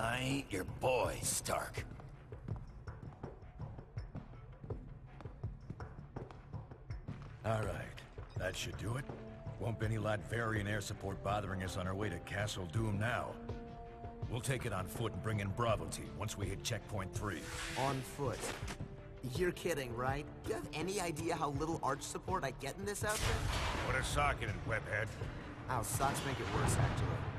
I ain't your boy, Stark. All right, that should do it. Won't be any Latverian air support bothering us on our way to Castle Doom now. We'll take it on foot and bring in Bravo team once we hit checkpoint three. On foot. You're kidding, right? Do you have any idea how little arch support I get in this outfit? Put a socket in, webhead. Oh, socks make it worse, actually.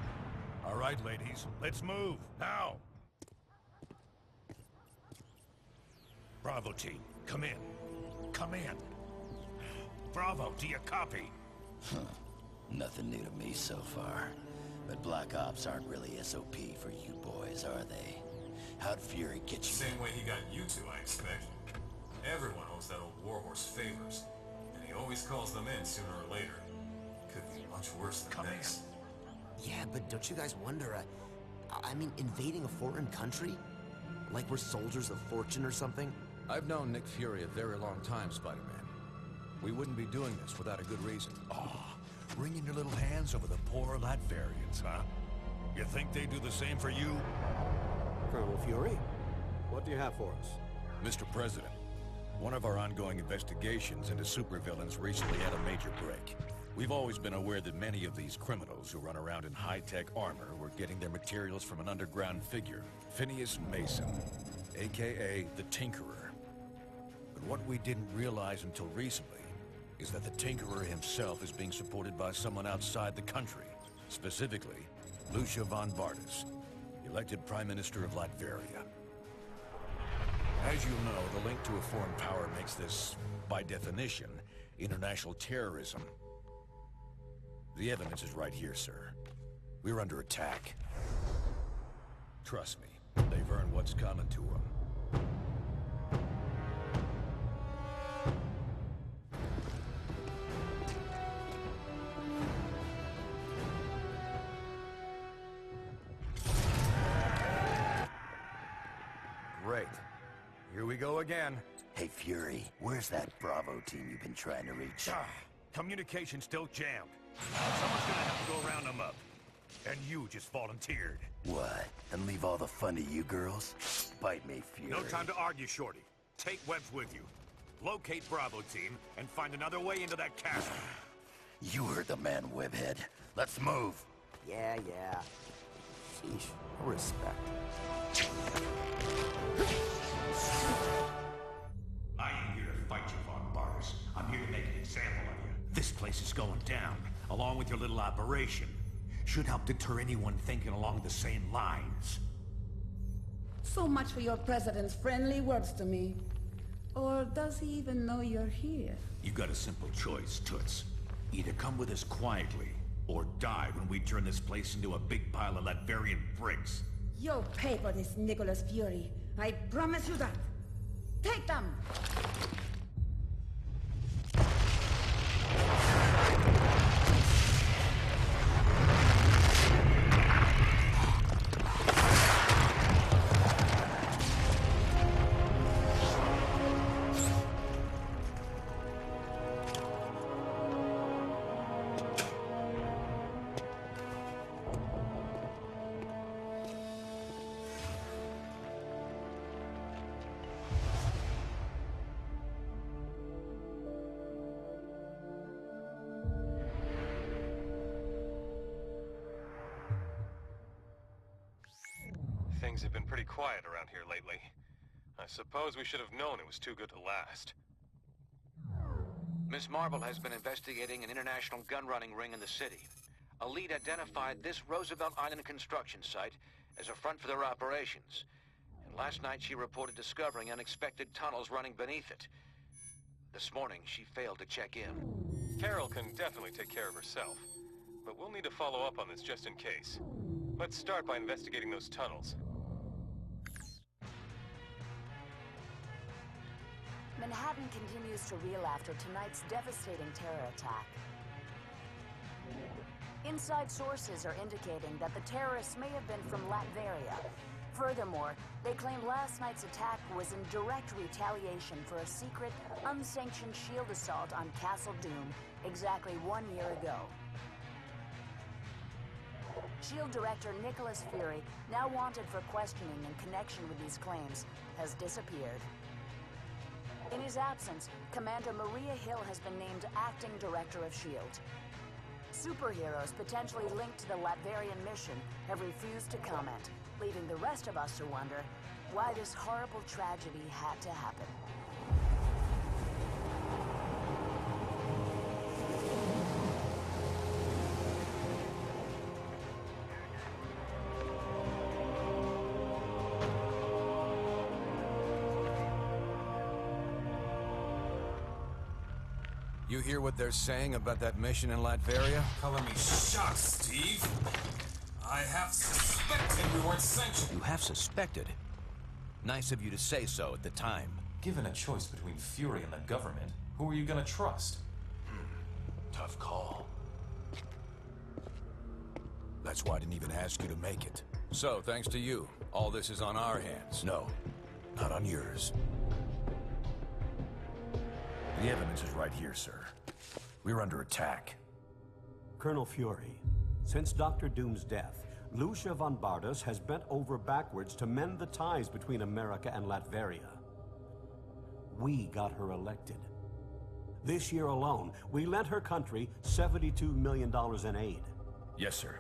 All right, ladies, let's move, now! Bravo team, come in. Come in. Bravo, do you copy? Nothing new to me so far. But Black Ops aren't really SOP for you boys, are they? How'd Fury get you? Same way he got you two, I expect. Everyone owes that old warhorse favors, and he always calls them in sooner or later. Could be much worse than Come this. Yeah, but don't you guys wonder, uh, I mean, invading a foreign country? Like we're soldiers of fortune or something? I've known Nick Fury a very long time, Spider-Man. We wouldn't be doing this without a good reason. Oh, wringing your little hands over the poor Latverians, huh? You think they do the same for you? Colonel Fury, what do you have for us? Mr. President, one of our ongoing investigations into supervillains recently had a major break. We've always been aware that many of these criminals who run around in high-tech armor were getting their materials from an underground figure, Phineas Mason, aka the Tinkerer. But what we didn't realize until recently is that the Tinkerer himself is being supported by someone outside the country, specifically Lucia von Bardas, elected Prime Minister of Latveria. As you know, the link to a foreign power makes this, by definition, international terrorism. The evidence is right here, sir. We're under attack. Trust me, they've earned what's coming to them. Great. Here we go again. Hey, Fury, where's that Bravo team you've been trying to reach? Ah, communication still jammed. Someone's gonna have to go round them up. And you just volunteered. What? And leave all the fun to you girls? Bite me, Fury. No time to argue, Shorty. Take Webbs with you. Locate Bravo team and find another way into that castle. You heard the man, Webhead. Let's move. Yeah, yeah. Sheesh, respect. This place is going down, along with your little operation. Should help deter anyone thinking along the same lines. So much for your president's friendly words to me. Or does he even know you're here? You got a simple choice, Toots. Either come with us quietly, or die when we turn this place into a big pile of Latverian bricks. You'll pay for this, Nicholas Fury. I promise you that. Take them! Things have been pretty quiet around here lately. I suppose we should have known it was too good to last. Ms. Marvel has been investigating an international gun-running ring in the city. A lead identified this Roosevelt Island construction site as a front for their operations. And last night she reported discovering unexpected tunnels running beneath it. This morning, she failed to check in. Carol can definitely take care of herself, but we'll need to follow up on this just in case. Let's start by investigating those tunnels. Manhattan continues to reel after tonight's devastating terror attack. Inside sources are indicating that the terrorists may have been from Latveria. Furthermore, they claim last night's attack was in direct retaliation for a secret, unsanctioned S.H.I.E.L.D. assault on Castle Doom exactly one year ago. S.H.I.E.L.D. Director Nicholas Fury, now wanted for questioning in connection with these claims, has disappeared. In his absence, Commander Maria Hill has been named Acting Director of S.H.I.E.L.D. Superheroes potentially linked to the Latverian mission have refused to comment, leaving the rest of us to wonder why this horrible tragedy had to happen. You hear what they're saying about that mission in Latveria? Color me shocked, Steve. I have suspected we weren't sanctioned. You have suspected. Nice of you to say so at the time. Given a choice between Fury and the government, who are you gonna trust? Hmm. Tough call. That's why I didn't even ask you to make it. So, thanks to you, all this is on our hands. No, not on yours. The evidence is right here, sir. We're under attack. Colonel Fury, since Dr. Doom's death, Lucia von Bardas has bent over backwards to mend the ties between America and Latveria. We got her elected. This year alone, we lent her country $72 million in aid. Yes, sir.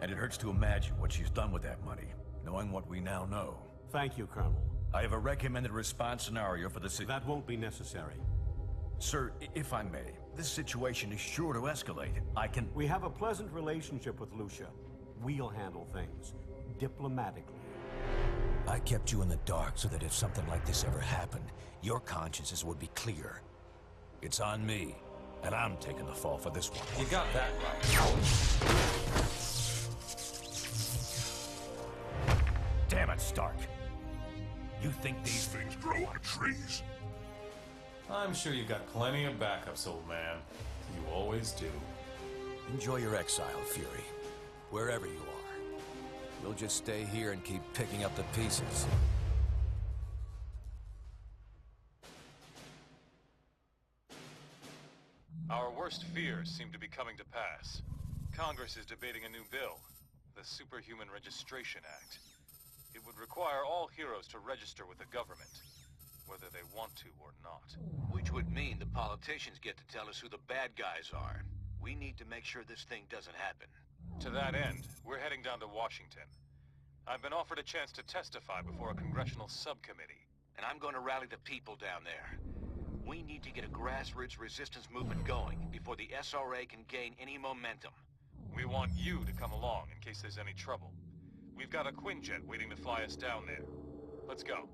And it hurts to imagine what she's done with that money, knowing what we now know. Thank you, Colonel. I have a recommended response scenario for the si- That won't be necessary. Sir, if I may, this situation is sure to escalate. I can... We have a pleasant relationship with Lucia. We'll handle things diplomatically. I kept you in the dark so that if something like this ever happened, your consciences would be clear. It's on me, and I'm taking the fall for this one. You got that right. Damn it, Stark. You think these things grow on trees? I'm sure you've got plenty of backups, old man. You always do. Enjoy your exile, Fury. Wherever you are. We'll just stay here and keep picking up the pieces. Our worst fears seem to be coming to pass. Congress is debating a new bill, the Superhuman Registration Act. It would require all heroes to register with the government, whether they want to or not. Which would mean the politicians get to tell us who the bad guys are. We need to make sure this thing doesn't happen. To that end, we're heading down to Washington. I've been offered a chance to testify before a congressional subcommittee. And I'm going to rally the people down there. We need to get a grassroots resistance movement going before the SRA can gain any momentum. We want you to come along in case there's any trouble. We've got a Quinjet waiting to fly us down there. Let's go.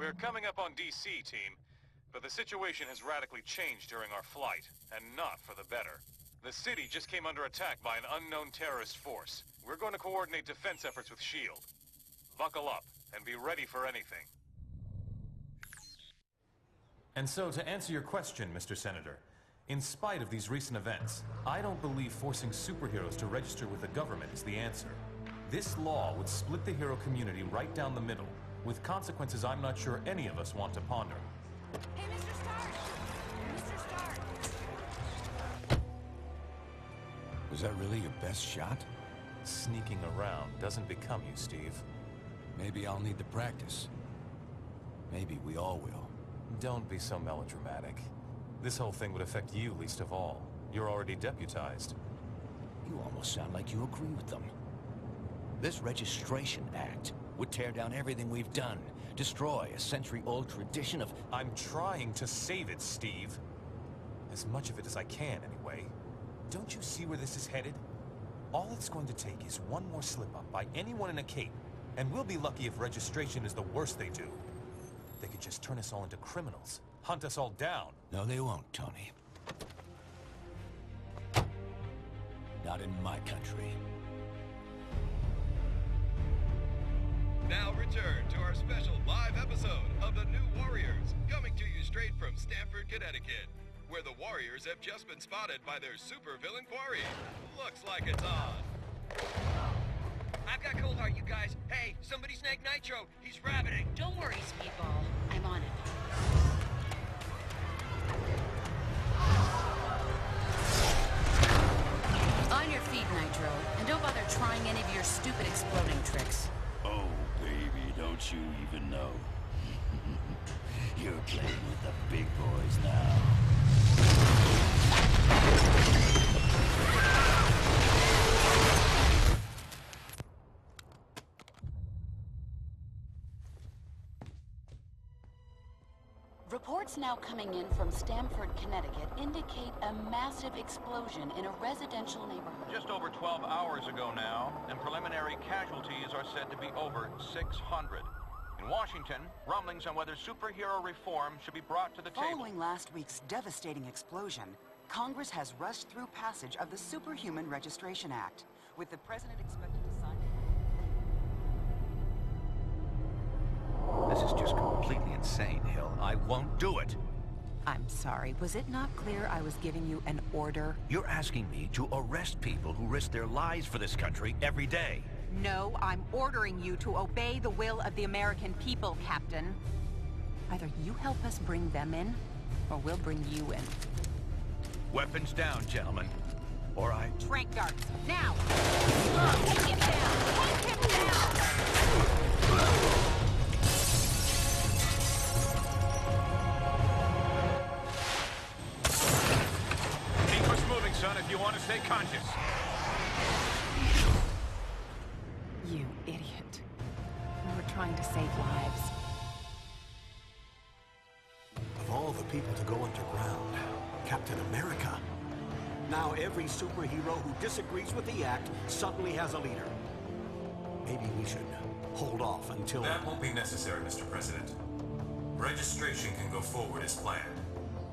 We're coming up on DC, team, but the situation has radically changed during our flight, and not for the better. The city just came under attack by an unknown terrorist force. We're going to coordinate defense efforts with S.H.I.E.L.D. Buckle up, and be ready for anything. And so, to answer your question, Mr. Senator, in spite of these recent events, I don't believe forcing superheroes to register with the government is the answer. This law would split the hero community right down the middle, with consequences I'm not sure any of us want to ponder. Hey, Mr. Stark! Mr. Stark! Was that really your best shot? Sneaking around doesn't become you, Steve. Maybe I'll need to practice. Maybe we all will. Don't be so melodramatic. This whole thing would affect you least of all. You're already deputized. You almost sound like you agree with them. This Registration Act would tear down everything we've done, destroy a century-old tradition of... I'm trying to save it, Steve. As much of it as I can, anyway. Don't you see where this is headed? All it's going to take is one more slip-up by anyone in a cape, and we'll be lucky if registration is the worst they do. They could just turn us all into criminals, hunt us all down. No, they won't, Tony. Not in my country. now return to our special live episode of The New Warriors, coming to you straight from Stamford, Connecticut, where the Warriors have just been spotted by their supervillain quarry. Looks like it's on. I've got Coldheart, you guys. Hey, somebody snag Nitro. He's rabbiting. Don't worry, Speedball. I'm on it. On your feet, Nitro, and don't bother trying any of your stupid exploding tricks. Don't you even know? You're playing with the big boys now. Reports now coming in from Stamford, Connecticut indicate a massive explosion in a residential neighborhood. Just over 12 hours ago now, and preliminary casualties are said to be over 600. In Washington, rumblings on whether superhero reform should be brought to the table. Following last week's devastating explosion, Congress has rushed through passage of the Superhuman Registration Act, with the president expected to This is just completely insane, Hill. I won't do it. I'm sorry, was it not clear I was giving you an order? You're asking me to arrest people who risk their lives for this country every day. No, I'm ordering you to obey the will of the American people, Captain. Either you help us bring them in, or we'll bring you in. Weapons down, gentlemen. Or I... Trank darts, now! Take him down! Take him down! Stay conscious. You idiot. We were trying to save lives. Of all the people to go underground, Captain America. Now every superhero who disagrees with the act suddenly has a leader. Maybe we should hold off until... That won't be necessary, Mr. President. Registration can go forward as planned.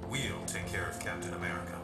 We'll take care of Captain America.